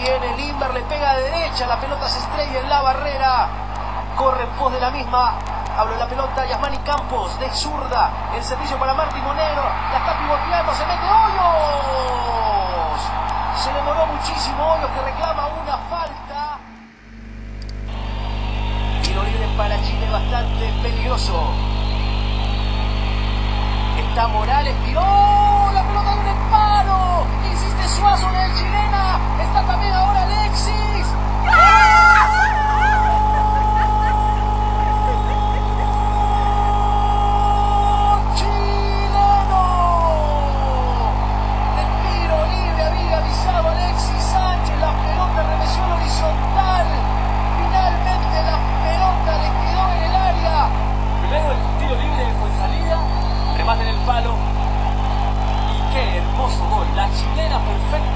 Viene Limber, le pega de derecha, la pelota se estrella en la barrera. Corre en pos de la misma. Hablo la pelota, Yasmani Campos, de zurda. El servicio para Martín Monero. La está pivoteando, se mete Hoyos. Se demoró muchísimo Hoyos que reclama una falta. Tiro libre para Chile bastante peligroso. Está Morales, tiró Y qué hermoso gol. La chilena perfecta.